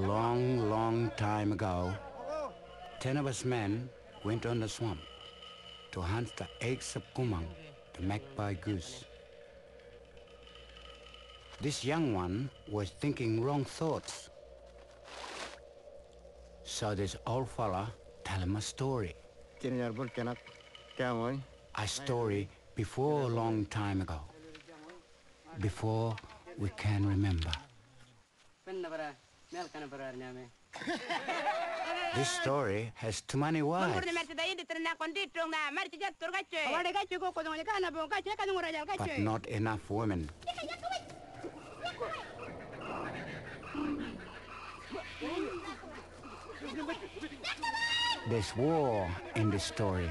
Long, long time ago, ten of us men went on the swamp to hunt the eggs of Kumang, the magpie goose. This young one was thinking wrong thoughts. So this old fella tell him a story. A story before a long time ago. Before we can remember. This story has too many wives, but not enough women. There's war in this story,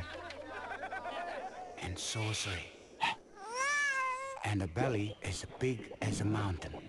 and sorcery, and the belly is big as a mountain.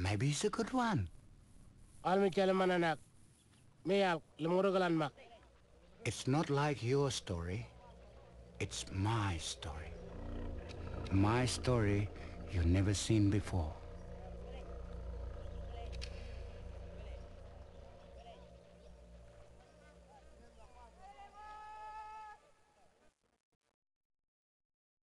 Maybe it's a good one. Almi kele mananak. Meyal lemuragalan mak. It's not like your story. It's my story. My story you've never seen before.